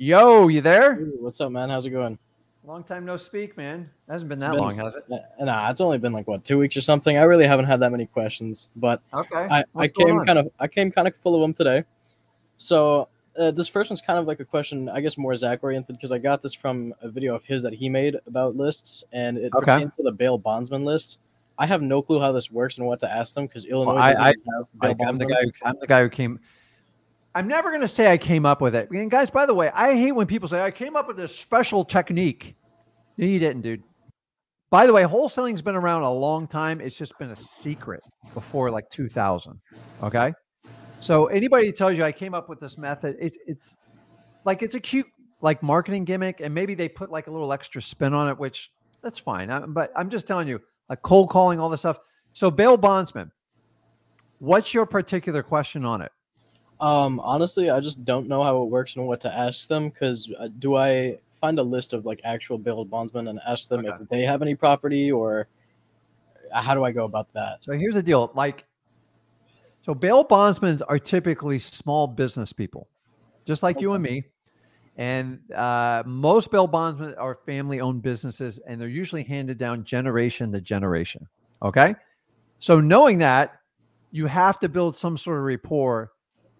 Yo, you there? Hey, what's up, man? How's it going? Long time no speak, man. It Hasn't been It's that been- long, has it? Nah, it's only been like what two weeks or something. I really haven't had that many questions, but Okay. I, I came kind of I came kind of full of them today. So uh, this first one's kind of like a question, I guess more Zach oriented because I got this from a video of his that he made about lists, and it Okay. pertains to the bail bondsman list. I have no clue how this works and what to ask them because Illinois I- doesn't I- have bail Like, I'm the guy. Who, I'm the guy who came. I'm never going to say I came up with it. And guys, by the way, I hate when people say I came up with this special technique. No, you didn't, dude. By the way, wholesaling's been around a long time. It's just been a secret before like 2000. Okay. So anybody tells you I came up with this method, it's it's like it's a cute like marketing gimmick, and maybe they put like a little extra spin on it, which that's fine. I- but I'm just telling you, like cold calling, all this stuff. So bail bondsman, what's your particular question on it? Um, honestly, I just don't know how it works and what to ask them. Because uh, do I find a list of like actual bail bondsmen and ask them Okay. if they have any property, or uh, how do I go about that? So here's the deal. Like, so bail bondsmen are typically small business people, just like you and me. And uh, most bail bondsmen are family owned businesses, and they're usually handed down generation to generation. Okay. So knowing that, you have to build some sort of rapport.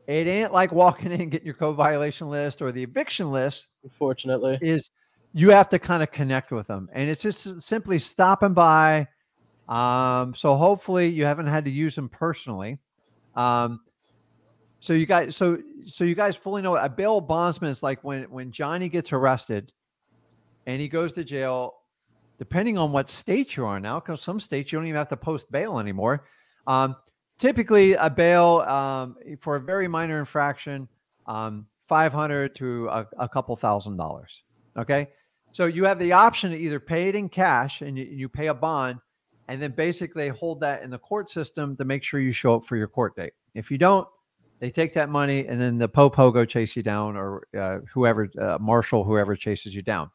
It ain't like walking in and getting your code violation list or the eviction list. Unfortunately, is you have to kind of connect with them and it's just simply stopping by um, so hopefully you haven't had to use them personally. Um, so you guys so so you guys fully know a bail bondsman is like when when johnny gets arrested and he goes to jail depending on what state you're on now because some states you don't even have to post bail anymore. Um, typically a bail um, for a very minor infraction um, 500 to a, a couple thousand dollars okay? So you have the option to either pay it in cash and you, you pay a bond and then basically hold that in the court system to make sure you show up for your court date. If you don't they take that money and then the popo go chase you down or uh, whoever uh, marshal whoever chases you down.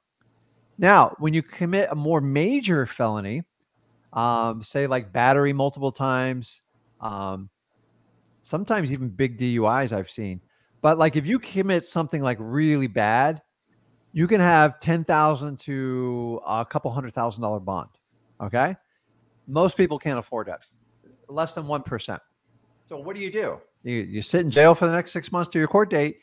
Now when you commit a more major felony um, say like battery multiple times um, sometimes even big duis i've seen but like if you commit something like really bad you can have 10,000 to a couple hundred thousand dollar bond. Okay. Most people can't afford that. Less than 1%. So what do you do? You, you sit in jail for the next six months to your court date.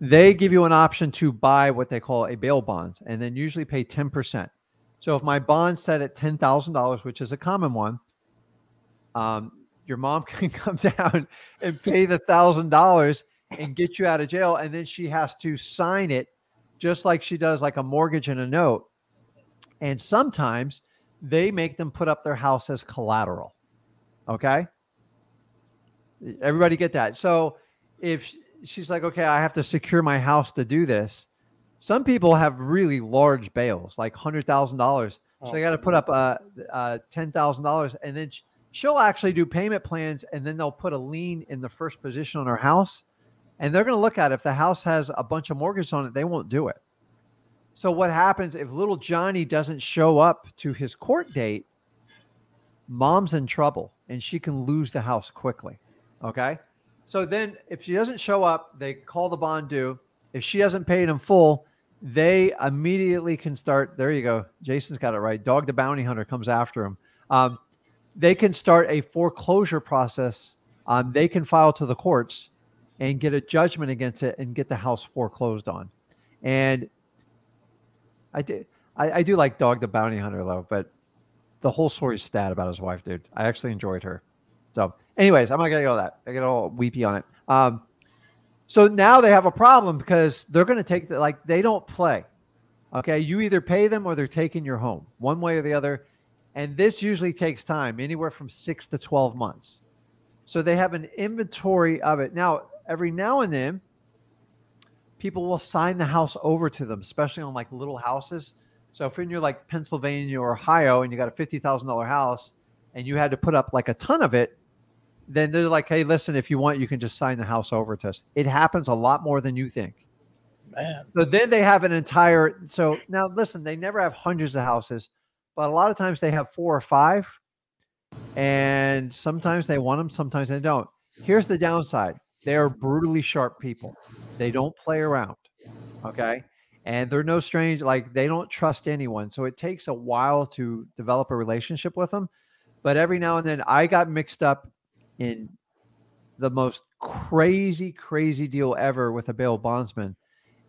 They give you an option to buy what they call a bail bond and then usually pay 10%. So if my bond's set at $10,000, which is a common one, um, your mom can come down and pay the thousand dollars and get you out of jail. And then she has to sign it just like she does like a mortgage and a note. And sometimes they make them put up their house as collateral. Okay. Everybody get that. So if she's like, okay, I have to secure my house to do this, some people have really large bails, like hundred thousand dollars. So they got to put up uh, uh, ten thousand dollars, and then sh- she'll actually do payment plans, and then they'll put a lien in the first position on her house, and they're going to look at it. if the house has a bunch of mortgages on it, they won't do it. So what happens if little Johnny doesn't show up to his court date? Mom's in trouble, and she can lose the house quickly. Okay, so then if she doesn't show up, they call the bond due. If she hasn't paid in full, they immediately can start. There you go. Jason's got it right. Dog the bounty hunter comes after him. Um, they can start a foreclosure process. Um, they can file to the courts and get a judgment against it and get the house foreclosed on. And I did. I, I do like Dog the Bounty Hunter though, but the whole story's sad about his wife, dude. I actually enjoyed her. So, anyways, I'm not gonna go that. I get all weepy on it. Um, so now they have a problem because they're gonna take the like they don't play. Okay, you either pay them or they're taking your home, one way or the other. And this usually takes time, anywhere from six to 12 months. So they have an inventory of it. Now, every now and then, people will sign the house over to them, especially on like little houses. So if you're in your like Pennsylvania or Ohio and you got a fifty thousand dollar house and you had to put up like a ton of it, then they're like, "Hey, listen, if you want, you can just sign the house over to us." It happens a lot more than you think. man. So then they have an entire. So now listen, they never have hundreds of houses, but a lot of times they have four or five, and sometimes they want them, sometimes they don't. Here's the downside: they are brutally sharp people. They don't play around. Okay. And they're no strange, like they don't trust anyone. So it takes a while to develop a relationship with them. But every now and then I got mixed up in the most crazy, crazy deal ever with a bail bondsman.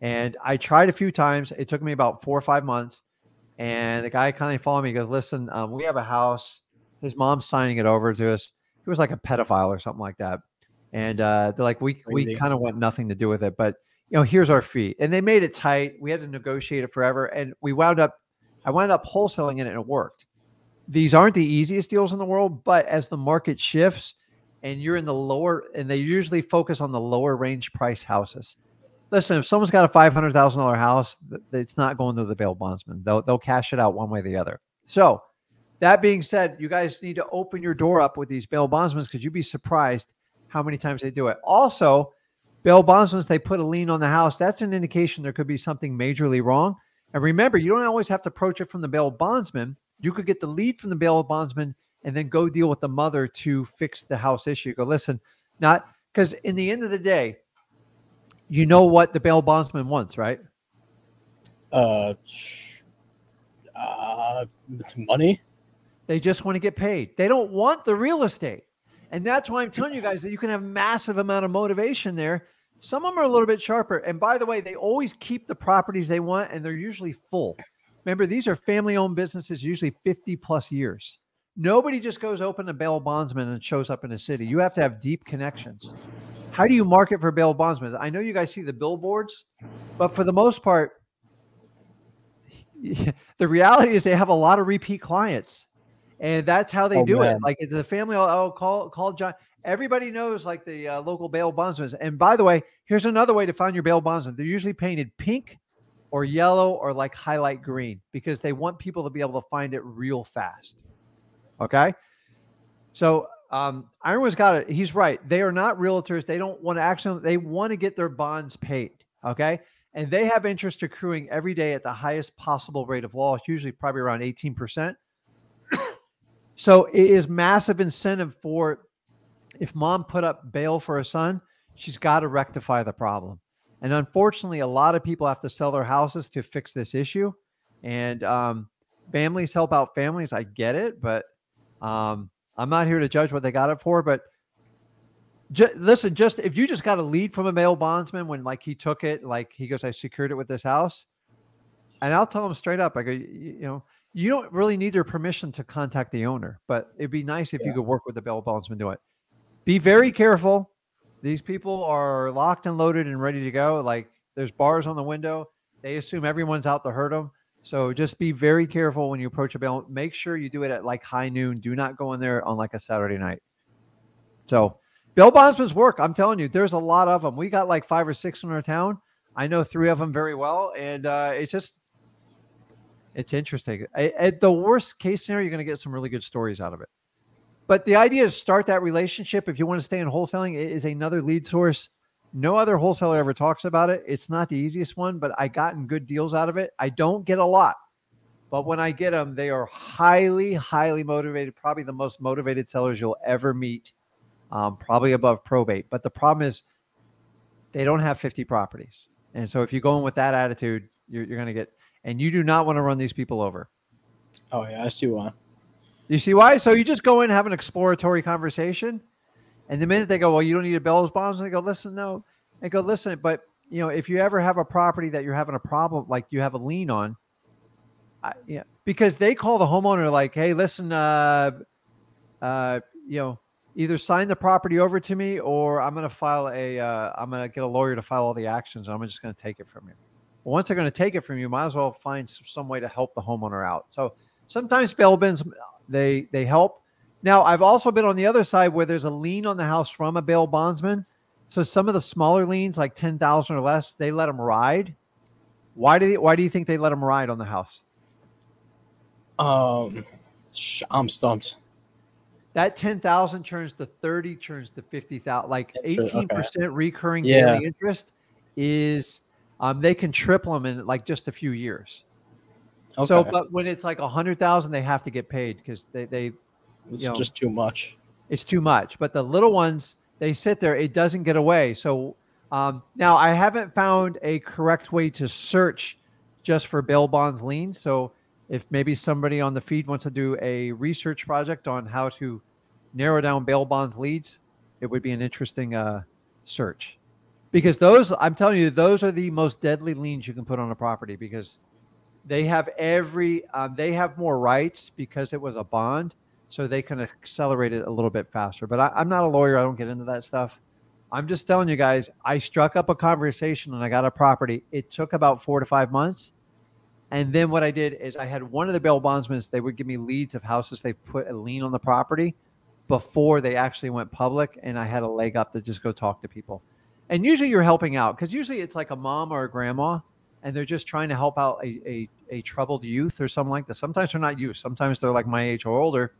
And I tried a few times. It took me about four or five months. And the guy kind of followed me. He goes, Listen, um, we have a house. His mom's signing it over to us. He was like a pedophile or something like that. And uh, they're like, We, we kind of want nothing to do with it. But you know, here's our fee. And they made it tight. We had to negotiate it forever. And we wound up, I wound up wholesaling it and it worked. These aren't the easiest deals in the world, but as the market shifts and you're in the lower, and they usually focus on the lower range price houses. Listen, if someone's got a $500,000 house, it's not going to the bail bondsman. They'll, they'll cash it out one way or the other. So, that being said, you guys need to open your door up with these bail bondsmen because you'd be surprised how many times they do it. Also, bail bondsmen, they put a lien on the house. That's an indication there could be something majorly wrong. And remember, you don't always have to approach it from the bail bondsman. You could get the lead from the bail bondsman and then go deal with the mother to fix the house issue. Go listen, not because in the end of the day, you know what the bail bondsman wants, right? Uh, uh, money. They just want to get paid. They don't want the real estate. And that's why I'm telling you guys that you can have a massive amount of motivation there some of them are a little bit sharper. And by the way, they always keep the properties they want and they're usually full. Remember, these are family owned businesses, usually 50 plus years. Nobody just goes open a bail bondsman and shows up in a city. You have to have deep connections. How do you market for bail bondsmen? I know you guys see the billboards, but for the most part, the reality is they have a lot of repeat clients and that's how they oh, do man. it. Like it's the family, oh, call call John. Everybody knows like the uh, local bail bondsmen. And by the way, here's another way to find your bail bondsman. They're usually painted pink or yellow or like highlight green because they want people to be able to find it real fast. Okay. So um, Ironwood's got it. He's right. They are not realtors. They don't want to actually, they want to get their bonds paid. Okay. And they have interest accruing every day at the highest possible rate of loss, usually probably around 18%. so it is massive incentive for if mom put up bail for a son, she's got to rectify the problem. And unfortunately, a lot of people have to sell their houses to fix this issue. And um, families help out families. I get it, but um, I'm not here to judge what they got it for. But listen, just if you just got a lead from a bail bondsman when like he took it, like he goes, I secured it with this house, and I'll tell him straight up, I go, you, know, you don't really need their permission to contact the owner, but it'd be nice if yeah. you could work with the bail bondsman do it be very careful. These people are locked and loaded and ready to go. Like there's bars on the window. They assume everyone's out to hurt them. So just be very careful when you approach a bail. Make sure you do it at like high noon. Do not go in there on like a Saturday night. So bail bondsmen's work. I'm telling you, there's a lot of them. We got like five or six in our town. I know three of them very well, and uh, it's just it's interesting. At the worst case scenario, you're going to get some really good stories out of it. But the idea is start that relationship. If you want to stay in wholesaling, it is another lead source. No other wholesaler ever talks about it. It's not the easiest one, but I gotten good deals out of it. I don't get a lot, but when I get them, they are highly, highly motivated. Probably the most motivated sellers you'll ever meet. Um, probably above probate. But the problem is they don't have 50 properties. And so if you go in with that attitude, you're, you're going to get, and you do not want to run these people over. Oh, yeah, I see why. You see why? So you just go in, and have an exploratory conversation, and the minute they go, "Well, you don't need a Bell's bonds," and they go, "Listen, no," and go, "Listen, but you know, if you ever have a property that you're having a problem, like you have a lien on, I, yeah, because they call the homeowner like, "Hey, listen, uh, uh, you know." Either sign the property over to me, or I'm going to file a. Uh, I'm going to get a lawyer to file all the actions, I'm just going to take it from you. Well, once they're going to take it from you, might as well find some way to help the homeowner out. So sometimes bail bonds they they help. Now, I've also been on the other side where there's a lien on the house from a bail bondsman. So some of the smaller liens, like ten thousand or less, they let them ride. Why do they, why do you think they let them ride on the house? Um, I'm stumped. That ten thousand turns to thirty, turns to fifty thousand. Like eighteen percent recurring yeah. daily interest is um, they can triple them in like just a few years. Okay. So, but when it's like a hundred thousand, they have to get paid because they they it's you know, just too much. It's too much. But the little ones, they sit there. It doesn't get away. So Um, now, I haven't found a correct way to search just for bail bonds liens. So, if maybe somebody on the feed wants to do a research project on how to narrow down bail bonds leads, it would be an interesting uh, search. Because those, I'm telling you, those are the most deadly liens you can put on a property because they have every, um, they have more rights because it was a bond, so they can accelerate it a little bit faster. But I, I'm not a lawyer; I don't get into that stuff. I'm just telling you guys, I struck up a conversation and I got a property. It took about four to five months. And then what I did is I had one of the bail bondsmen, they would give me leads of houses they put a lien on the property before they actually went public. And I had a leg up to just go talk to people. And usually you're helping out because usually it's like a mom or a grandma and they're just trying to help out a, a, a troubled youth or something like that. Sometimes they're not youth, sometimes they're like my age or older,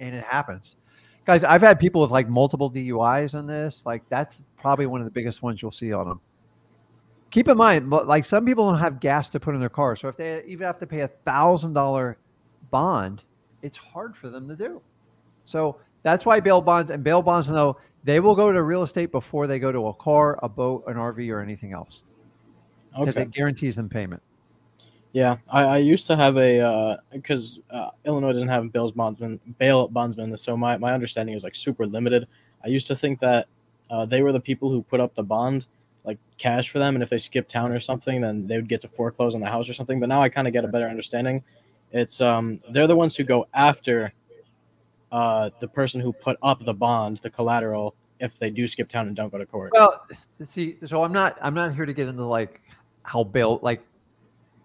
and it happens guys, I've had people with like multiple DUIs on this. Like that's probably one of the biggest ones you'll see on them. Keep in mind, like some people don't have gas to put in their car, so if they even have to pay a thousand dollar bond, it's hard for them to do. So that's why bail bonds and bail bonds know they will go to real estate before they go to a car, a boat, an RV, or anything else because okay. it guarantees them payment. Yeah, I, I used to have a because uh, uh, Illinois doesn't have bail bondsman bail bondsman, so my, my understanding is like super limited. I used to think that uh, they were the people who put up the bond, like cash for them, and if they skip town or something, then they would get to foreclose on the house or something. But now I kind of get a better understanding. It's um they're the ones who go after uh the person who put up the bond, the collateral, if they do skip town and don't go to court. Well, see, so I'm not I'm not here to get into like how bail like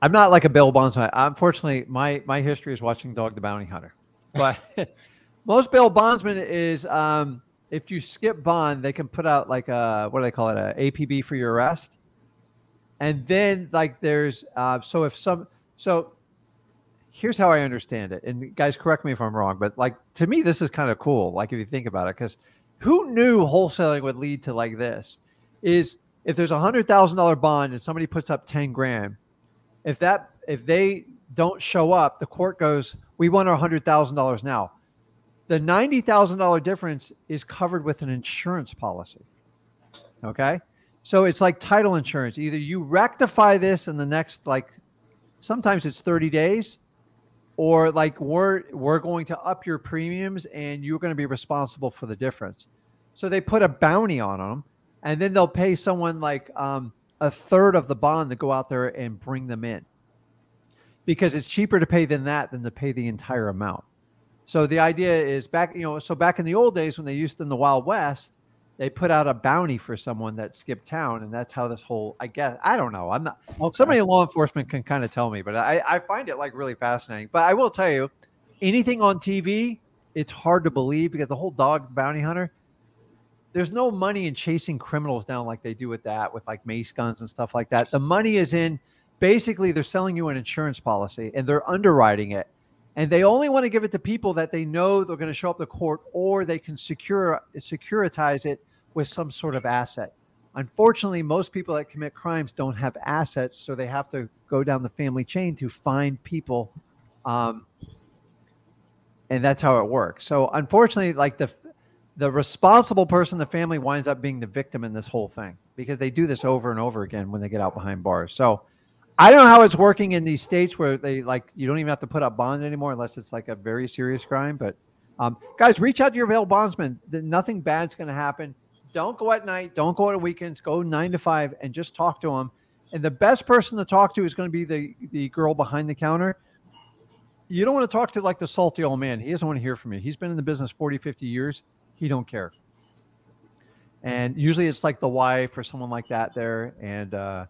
I'm not like a bail bondsman. Unfortunately, my my history is watching Dog the Bounty Hunter. But most bail bondsmen is um, if you skip bond, they can put out like a what do they call it, a APB for your arrest, and then like there's uh, so if some so here's how I understand it, and guys, correct me if I'm wrong, but like to me, this is kind of cool. Like if you think about it, because who knew wholesaling would lead to like this? Is if there's a hundred thousand dollar bond and somebody puts up ten grand if that if they don't show up, the court goes, "We want our hundred thousand dollars now." The ninety thousand dollar difference is covered with an insurance policy. Okay, so it's like title insurance. Either you rectify this in the next like, sometimes it's thirty days, or like we're we're going to up your premiums and you're going to be responsible for the difference. So they put a bounty on them, and then they'll pay someone like um, a third of the bond to go out there and bring them in because it's cheaper to pay than that than to pay the entire amount. So the idea is back, you know, so back in the old days when they used in the Wild West, they put out a bounty for someone that skipped town, and that's how this whole I guess I don't know. I'm not okay. somebody in law enforcement can kind of tell me, but I, I find it like really fascinating. But I will tell you, anything on TV, it's hard to believe because the whole dog bounty hunter, there's no money in chasing criminals down like they do with that, with like mace guns and stuff like that. The money is in basically they're selling you an insurance policy and they're underwriting it. And they only want to give it to people that they know they're going to show up to court or they can secure securitize it with some sort of asset. Unfortunately, most people that commit crimes don't have assets, so they have to go down the family chain to find people. Um, and that's how it works. So unfortunately, like the the responsible person in the family winds up being the victim in this whole thing because they do this over and over again when they get out behind bars. So I don't know how it's working in these states where they like you don't even have to put up bond anymore unless it's like a very serious crime. But um, guys, reach out to your bail bondsman. Nothing bad's going to happen. Don't go at night. Don't go at weekends. Go nine to five and just talk to them. And the best person to talk to is going to be the the girl behind the counter. You don't want to talk to like the salty old man. He doesn't want to hear from you. He's been in the business 40, 50 years he don't care. And usually it's like the wife or someone like that there, and uh,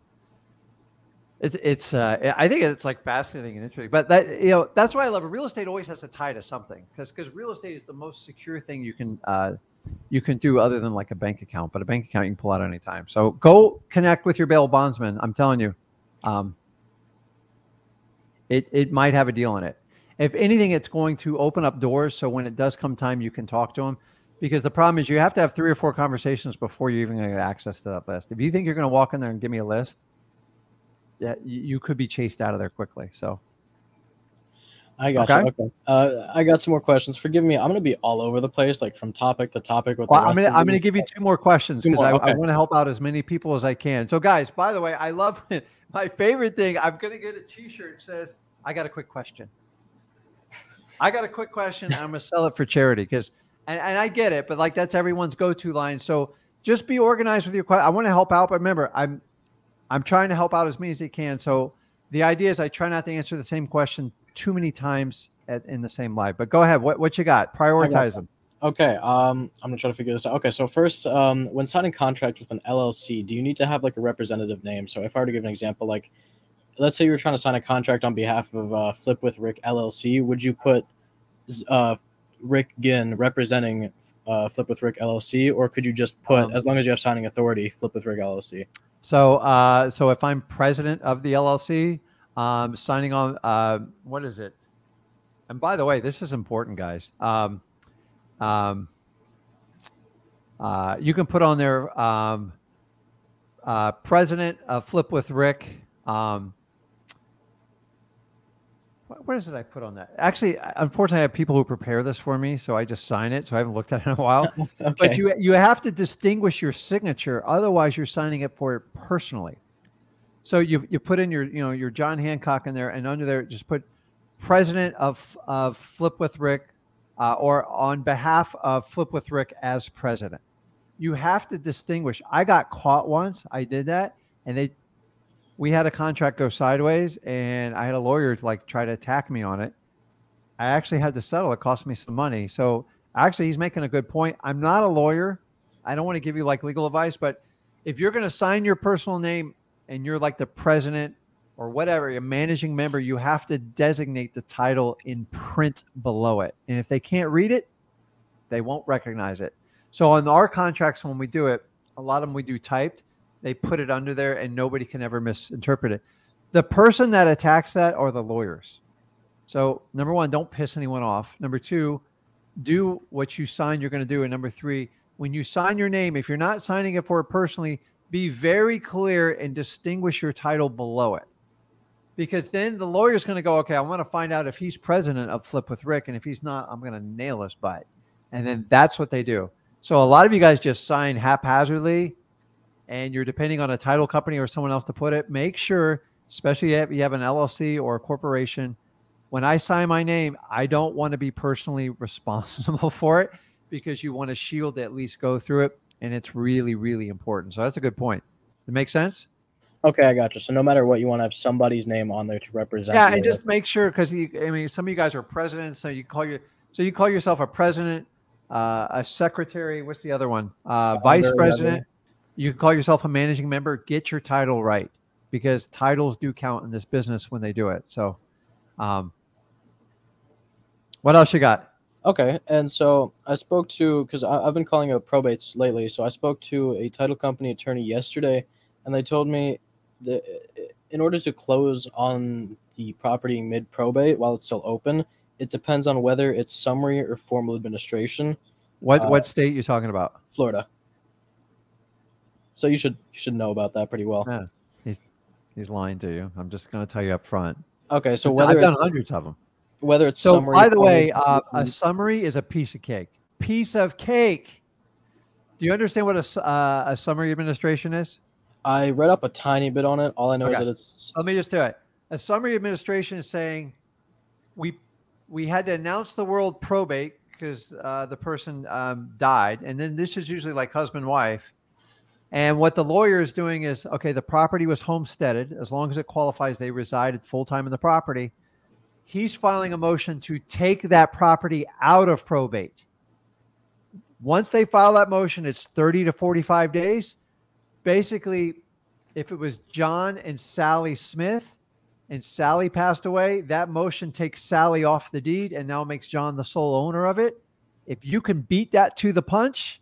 it's it's uh, I think it's like fascinating and interesting. But that you know that's why I love it. Real estate always has a tie to something because because real estate is the most secure thing you can uh, you can do other than like a bank account. But a bank account you can pull out anytime. So go connect with your bail bondsman. I'm telling you, um, it it might have a deal in it. If anything, it's going to open up doors. So when it does come time, you can talk to them because the problem is you have to have three or four conversations before you're even going to get access to that list. If you think you're going to walk in there and give me a list, yeah, you, could be chased out of there quickly. So, I got okay. you. Okay. Uh, I got some more questions. Forgive me. I'm going to be all over the place, like from topic to topic. With well, I'm going to I'm going to give you two more questions because I, okay. I want to help out as many people as I can. So, guys, by the way, I love it. My favorite thing. I'm going to get a T-shirt that says, "I got a quick question." I got a quick question. I'm going to sell it for charity because, and, and I get it, but like that's everyone's go-to line. So just be organized with your question. I want to help out, but remember, I'm I'm trying to help out as many as I can. So the idea is I try not to answer the same question too many times at, in the same live. But go ahead. What what you got? Prioritize them. Okay. Um, I'm gonna try to figure this out. Okay. So first, um, when signing contract with an LLC, do you need to have like a representative name? So if I were to give an example, like let's say you were trying to sign a contract on behalf of uh, Flip with Rick LLC, would you put uh, Rick Ginn representing uh, Flip with Rick LLC, or could you just put, um, as long as you have signing authority, Flip with Rick LLC? So, uh, so if I'm president of the LLC, um, signing on, uh, what is it? And by the way, this is important, guys. Um, um, uh, you can put on there um, uh, president of Flip with Rick. Um, what is it I put on that? Actually, unfortunately, I have people who prepare this for me, so I just sign it. So I haven't looked at it in a while. okay. But you you have to distinguish your signature, otherwise you're signing it for it personally. So you you put in your you know your John Hancock in there, and under there just put president of of Flip with Rick, uh, or on behalf of Flip with Rick as president. You have to distinguish. I got caught once. I did that, and they we had a contract go sideways, and I had a lawyer like try to attack me on it. I actually had to settle. It cost me some money. So actually, he's making a good point. I'm not a lawyer. I don't want to give you like legal advice, but if you're going to sign your personal name and you're like the president or whatever, a managing member, you have to designate the title in print below it. And if they can't read it, they won't recognize it. So on our contracts, when we do it, a lot of them we do typed. They put it under there and nobody can ever misinterpret it. The person that attacks that are the lawyers. So, number one, don't piss anyone off. Number two, do what you sign you're going to do. And number three, when you sign your name, if you're not signing it for it personally, be very clear and distinguish your title below it. Because then the lawyer's going to go, okay, I want to find out if he's president of Flip with Rick. And if he's not, I'm going to nail his butt. And then that's what they do. So a lot of you guys just sign haphazardly and you're depending on a title company or someone else to put it. Make sure, especially if you have an LLC or a corporation, when I sign my name, I don't want to be personally responsible for it because you want to shield at least go through it and it's really really important. So that's a good point. It makes sense. Okay, I got you. So no matter what, you want to have somebody's name on there to represent. Yeah, and just make sure because I mean, some of you guys are presidents, so you call your so you call yourself a president, uh, a secretary. What's the other one? Uh, vice president. You can call yourself a managing member. Get your title right because titles do count in this business when they do it. So, um, what else you got? Okay, and so I spoke to because I've been calling out probates lately. So I spoke to a title company attorney yesterday, and they told me that in order to close on the property mid probate while it's still open, it depends on whether it's summary or formal administration. What uh, what state you talking about? Florida. So you should you should know about that pretty well. Yeah, he's he's lying to you. I'm just going to tell you up front. Okay, so whether I've done hundreds of them whether it's so. By the way, uh, a summary is a piece of cake. Piece of cake. Do you understand what a, uh, a summary administration is? I read up a tiny bit on it. All I know okay. is that it's. Let me just do it. A summary administration is saying we we had to announce the world probate because uh, the person um, died, and then this is usually like husband wife. And what the lawyer is doing is okay, the property was homesteaded. As long as it qualifies, they resided full time in the property he's filing a motion to take that property out of probate. Once they file that motion, it's 30 to 45 days. Basically, if it was John and Sally Smith and Sally passed away, that motion takes Sally off the deed and now makes John the sole owner of it. If you can beat that to the punch,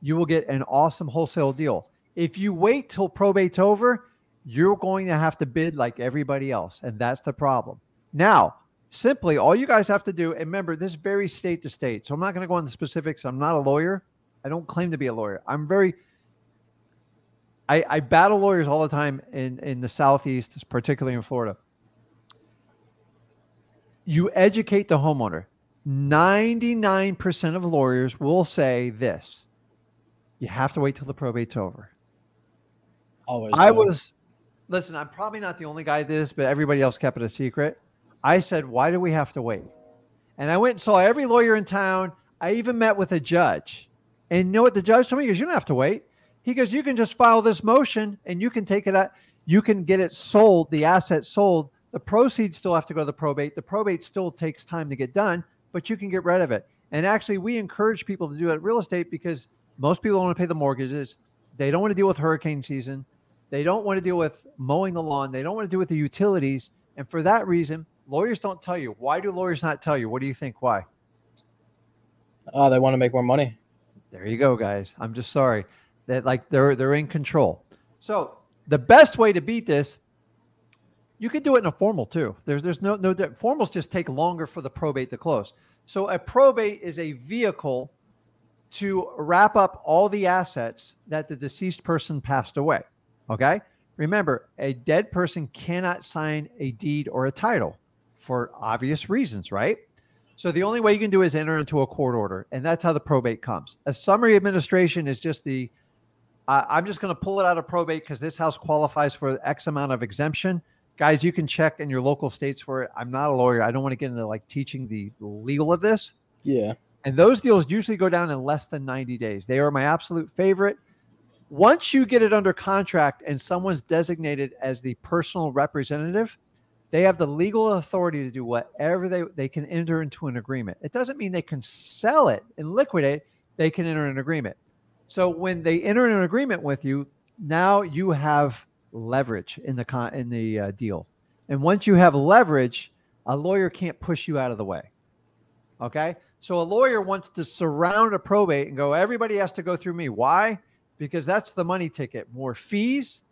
you will get an awesome wholesale deal. If you wait till probate's over, you're going to have to bid like everybody else. And that's the problem. Now, simply all you guys have to do, and remember, this varies state to state. So I'm not going to go into specifics. I'm not a lawyer. I don't claim to be a lawyer. I'm very, I, I battle lawyers all the time in, in the Southeast, particularly in Florida. you educate the homeowner. 99% of lawyers will say this you have to wait till the probate's over. Always. I was, listen, I'm probably not the only guy that this, but everybody else kept it a secret. I said, why do we have to wait? And I went and saw every lawyer in town. I even met with a judge. And you know what the judge told me? He goes, you don't have to wait. He goes, you can just file this motion and you can take it out. You can get it sold, the asset sold. The proceeds still have to go to the probate. The probate still takes time to get done, but you can get rid of it. And actually, we encourage people to do it real estate because most people don't want to pay the mortgages. They don't want to deal with hurricane season. They don't want to deal with mowing the lawn. They don't want to deal with the utilities. And for that reason, lawyers don't tell you. Why do lawyers not tell you? What do you think? Why? Uh, they want to make more money. There you go, guys. I'm just sorry that like they're they're in control. So the best way to beat this, you could do it in a formal too. There's there's no no formals just take longer for the probate to close. So a probate is a vehicle to wrap up all the assets that the deceased person passed away. Okay. Remember, a dead person cannot sign a deed or a title for obvious reasons, right? So the only way you can do is enter into a court order, and that's how the probate comes. A summary administration is just the uh, I'm just going to pull it out of probate because this house qualifies for X amount of exemption. Guys, you can check in your local states for it. I'm not a lawyer. I don't want to get into like teaching the legal of this. Yeah. And those deals usually go down in less than 90 days. They are my absolute favorite. Once you get it under contract and someone's designated as the personal representative, they have the legal authority to do whatever they, they can enter into an agreement. It doesn't mean they can sell it and liquidate, they can enter an agreement. So when they enter an agreement with you, now you have leverage in the con- in the uh, deal. And once you have leverage, a lawyer can't push you out of the way. Okay? So a lawyer wants to surround a probate and go everybody has to go through me. Why? Because that's the money ticket. More fees,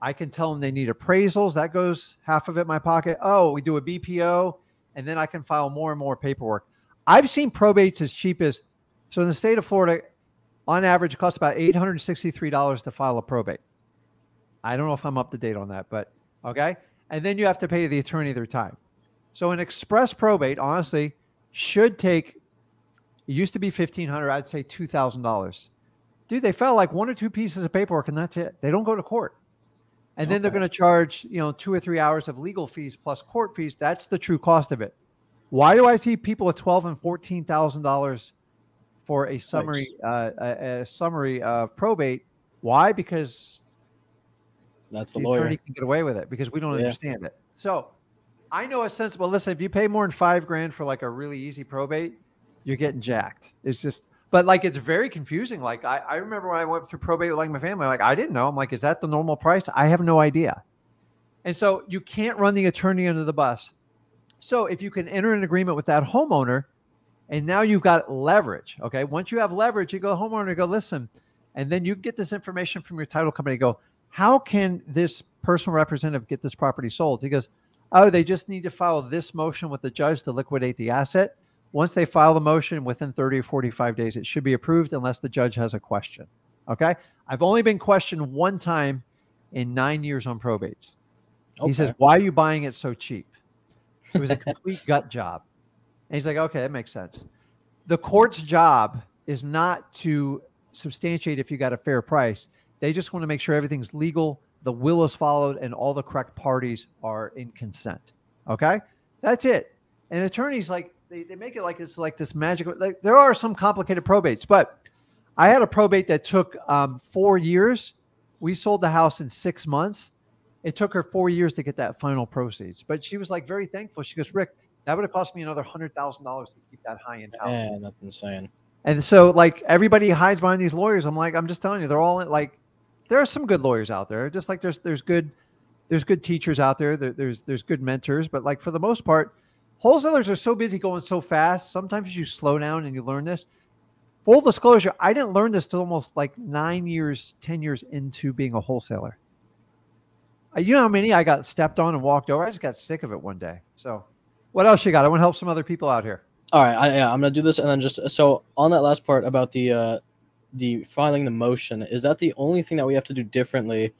I can tell them they need appraisals. That goes half of it in my pocket. Oh, we do a BPO, and then I can file more and more paperwork. I've seen probates as cheap as so in the state of Florida, on average, it costs about $863 to file a probate. I don't know if I'm up to date on that, but okay. And then you have to pay the attorney their time. So an express probate, honestly, should take it used to be 1500 I'd say $2,000. Dude, they file like one or two pieces of paperwork and that's it. They don't go to court. And then they're going to charge you know two or three hours of legal fees plus court fees. That's the true cost of it. Why do i see people with twelve and fourteen thousand dollars for a summary uh, a, a, summary of probate? Why? Because that's the, the lawyer. attorney can get away with it because we don't yeah. understand it. So i know a sensible listen if you pay more than five grand for like a really easy probate you're getting jacked it's just but like it's very confusing. Like I, I remember when I went through probate with like my family, like I didn't know. I'm like, is that the normal price? I have no idea. And so you can't run the attorney under the bus. So if you can enter an agreement with that homeowner, and now you've got leverage. Okay. Once you have leverage, you go homeowner, go, listen, and then you get this information from your title company, go, how can this personal representative get this property sold? He goes, Oh, they just need to file this motion with the judge to liquidate the asset. Once they file the motion within 30 or 45 days, it should be approved unless the judge has a question. Okay. I've only been questioned one time in nine years on probates. Okay. He says, Why are you buying it so cheap? It was a complete gut job. And he's like, Okay, that makes sense. The court's job is not to substantiate if you got a fair price. They just want to make sure everything's legal, the will is followed, and all the correct parties are in consent. Okay. That's it. And attorneys like they, they make it like it's like this magical. Like there are some complicated probates, but I had a probate that took um, four years. We sold the house in six months. It took her four years to get that final proceeds, but she was like very thankful. She goes, Rick, that would have cost me another hundred thousand dollars to keep that high end house. Yeah, that's insane. And so, like everybody hides behind these lawyers. I'm like, I'm just telling you, they're all like, there are some good lawyers out there. Just like there's there's good there's good teachers out there. there there's there's good mentors, but like for the most part, Wholesalers are so busy going so fast. Sometimes you slow down and you learn this. Full disclosure, I didn't learn this till almost like nine years, 10 years into being a wholesaler. Uh, you know how many I got stepped on and walked over? I just got sick of it one day. So, what else you got? I want to help some other people out here. All right, I, yeah, I'm gonna do this, and then just so on that last part about the uh, the filing the motion, is that the only thing that we have to do differently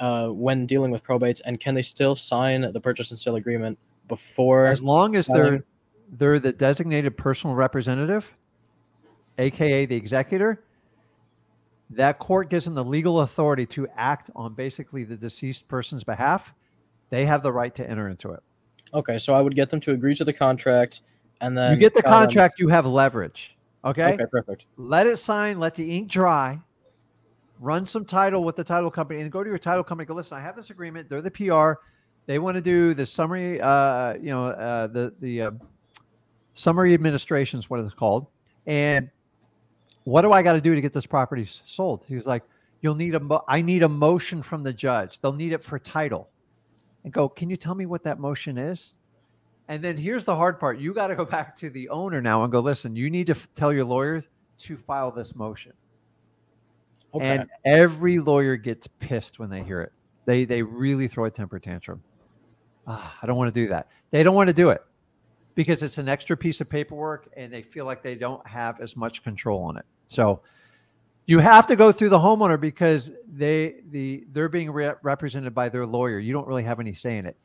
uh, when dealing with probates? And can they still sign the purchase and sale agreement before. As long as they're they're the designated personal representative, aka the executor, that court gives them the legal authority to act on basically the deceased person's behalf. They have the right to enter into it. Okay, so I would get them to agree to the contract, and then you get the tell them- contract, you have leverage. Okay? Okay, perfect. Let it sign, let the ink dry, run some title with the title company, and go to your title company. Go, listen, I have this agreement. They're the PR. They want to do the summary, uh, you know, uh, the the uh, summary administration is what it's called. And what do I got to do to get this property sold? He was like, you'll need a, mo- I need a motion from the judge. They'll need it for title. And go, can you tell me what that motion is? And then here's the hard part. You got to go back to the owner now and go, listen, you need to tell your lawyers to file this motion. Okay. And every lawyer gets pissed when they hear it. They they really throw a temper tantrum. Ah, I don't want to do that. They don't want to do it because it's an extra piece of paperwork and they feel like they don't have as much control on it. So you have to go through the homeowner because they the they're being re- represented by their lawyer. You don't really have any say in it.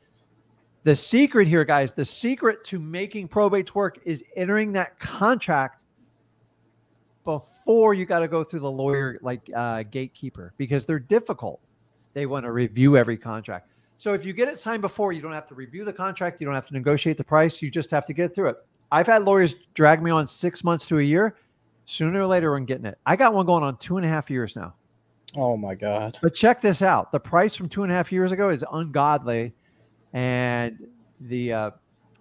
The secret here, guys, the secret to making probates work is entering that contract before you got to go through the lawyer like uh, gatekeeper because they're difficult. They want to review every contract. So if you get it signed before, you don't have to review the contract. You don't have to negotiate the price. You just have to get through it. I've had lawyers drag me on six months to a year. Sooner or later, I'm getting it. I got one going on two and a half years now. oh my god. But check this out: the price from two and a half years ago is ungodly, and the uh,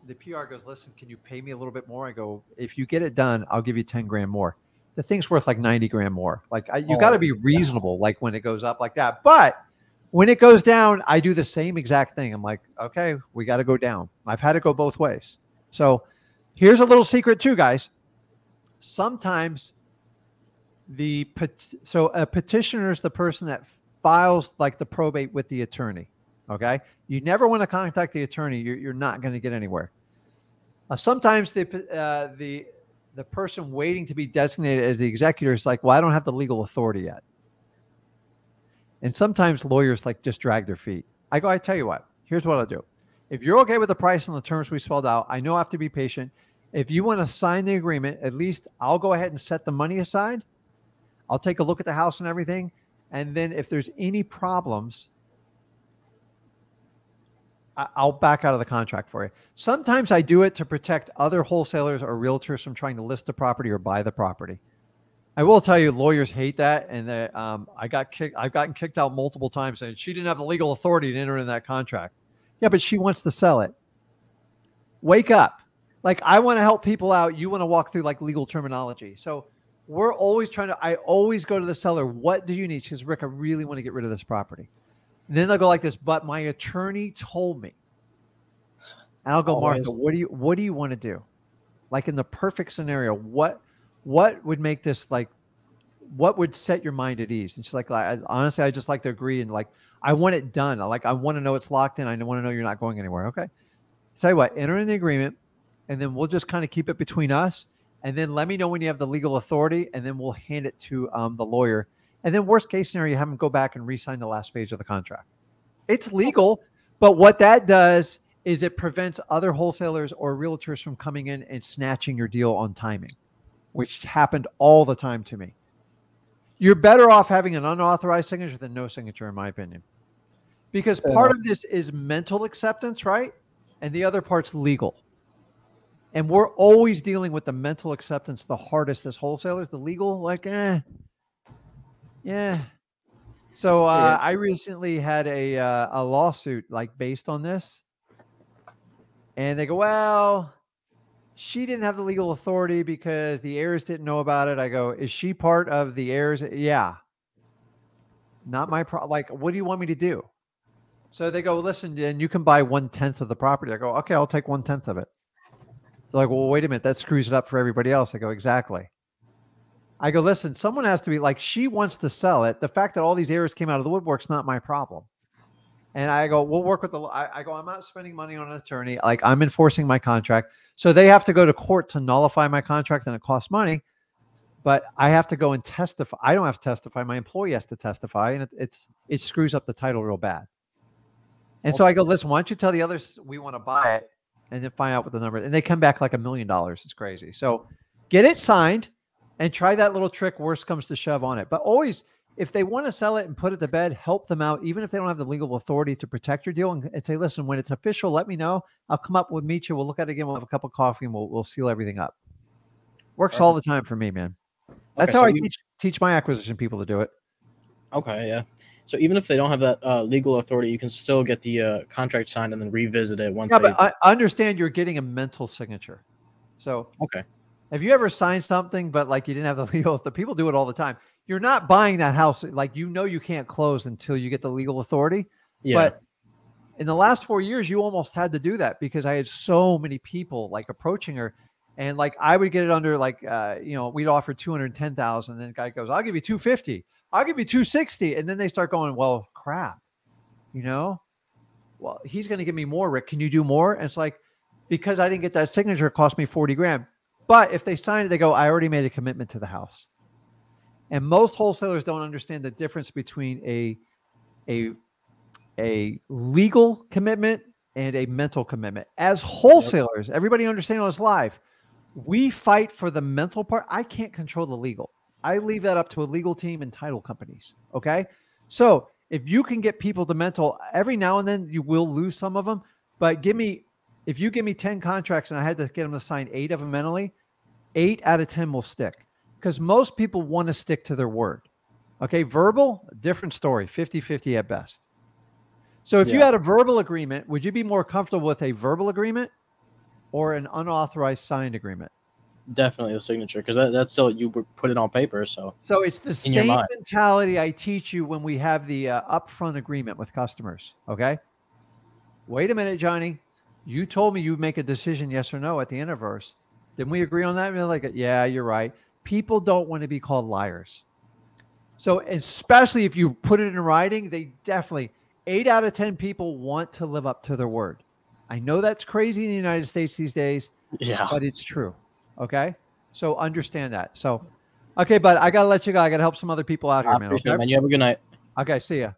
the PR goes, "Listen, can you pay me a little bit more?" I go, "If you get it done, I'll give you ten grand more." The thing's worth like ninety grand more. Like I, you Oh, got to be reasonable, like when it goes up like that. But when it goes down, I do the same exact thing. I'm like, okay, we got to go down. I've had it go both ways. So here's a little secret too, guys. Sometimes the so a petitioner is the person that files like the probate with the attorney. Okay, you never want to contact the attorney. You're, you're not going to get anywhere. Uh, sometimes the uh, the the person waiting to be designated as the executor is like, well, I don't have the legal authority yet. And sometimes lawyers like just drag their feet. I go, I tell you what, here's what I'll do. If you're okay with the price and the terms we spelled out, I know I have to be patient. If you want to sign the agreement, at least I'll go ahead and set the money aside. I'll take a look at the house and everything. And then if there's any problems, I'll back out of the contract for you. Sometimes I do it to protect other wholesalers or realtors from trying to list the property or buy the property. I will tell you, lawyers hate that, and that um, I got kicked. I've gotten kicked out multiple times, and she didn't have the legal authority to enter in that contract. Yeah, but she wants to sell it. Wake up! Like I want to help people out. You want to walk through like legal terminology. So we're always trying to. I always go to the seller. What do you need? Because Rick, I really want to get rid of this property. And then they'll go like this. But my attorney told me. And I'll go, Always. Martha. What do you What do you want to do? Like in the perfect scenario, what what would make this like what would set your mind at ease? And she's like honestly i just like to agree and like i want it done. Like i want to know it's locked in. I want to know you're not going anywhere. Okay. Tell you what enter in the agreement and then we'll just kind of keep it between us and then let me know when you have the legal authority and then we'll hand it to um, the lawyer. And then worst case scenario you have them go back and re-sign the last page of the contract. It's legal but what that does is it prevents other wholesalers or realtors from coming in and snatching your deal on timing which happened all the time to me. You're better off having an unauthorized signature than no signature, in my opinion. Because part of this is mental acceptance, right? And the other part's legal. And we're always dealing with the mental acceptance the hardest as wholesalers. The legal, like, eh, yeah. So uh, I recently had a uh, a lawsuit like based on this, and they go, well, she didn't have the legal authority because the heirs didn't know about it. I go, is she part of the heirs? Yeah. Not my pro. Like, what do you want me to do? So they go, listen, and you can buy one tenth of the property. I go, okay, I'll take one tenth of it. They're like, well, wait a minute, that screws it up for everybody else. I go, exactly. I go, listen, someone has to be like, she wants to sell it. The fact that all these heirs came out of the woodwork's not my problem. And I go, we'll work with the. I, I go, I'm not spending money on an attorney. Like I'm enforcing my contract, so they have to go to court to nullify my contract, and it costs money. But I have to go and testify. I don't have to testify. My employee has to testify, and it, it's it screws up the title real bad. And so I go, listen, why don't you tell the others we want to buy it, and then find out what the number Is. and they come back like a million dollars. It's crazy. So get it signed and try that little trick. Worst comes to shove on it. But always, if they want to sell it and put it to bed, help them out, even if they don't have the legal authority to protect your deal and, and say, listen, when it's official, let me know. I'll come up, we'll meet you, we'll look at it again, we'll have a cup of coffee and we'll, we'll seal everything up. Works all the time for me, man. That's Okay, how so I teach teach my acquisition people to do it. Okay, yeah. So even if they don't have that uh, legal authority, you can still get the uh, contract signed and then revisit it once Yeah, they. but I understand you're getting a mental signature. So okay. have you ever signed something, but like you didn't have the legal? The people do it all the time. You're not buying that house, like you know you can't close until you get the legal authority. Yeah. But in the last four years, you almost had to do that because I had so many people like approaching her, and like I would get it under like uh, you know we'd offer two hundred ten thousand, and then the guy goes, "I'll give you two fifty, I'll give you two sixty, and then they start going, "Well, crap," you know. Well, he's going to give me more, Rick. Can you do more? And it's like because I didn't get that signature, it cost me forty grand. But if they sign it, they go, "I already made a commitment to the house." And most wholesalers don't understand the difference between a a a legal commitment and a mental commitment. As wholesalers, everybody understand on this live, we fight for the mental part. I can't control the legal. I leave that up to a legal team and title companies. Okay. So if you can get people to mental, every now and then you will lose some of them. But give me, if you give me 10 contracts and I had to get them to sign eight of them mentally, eight out of 10 will stick because most people want to stick to their word. Okay. Verbal, different story, 50 50 at best. So if you had a verbal agreement, would you be more comfortable with a verbal agreement or an unauthorized signed agreement? Definitely the signature because that, that's still you put it on paper. So So it's the same mentality I teach you when we have the uh, upfront agreement with customers. Okay. Wait a minute, Johnny. You told me you'd make a decision, yes or no, at the of. Didn't we agree on that? And they're like, yeah, you're right. People don't want to be called liars. So, especially if you put it in writing, they definitely, eight out of 10 people want to live up to their word. I know that's crazy in the United States these days, yeah. but it's true. Okay. So understand that. So, okay, but I got to let you go. I got to help some other people out here, man. appreciate it, man. You have a good night. Okay. See ya.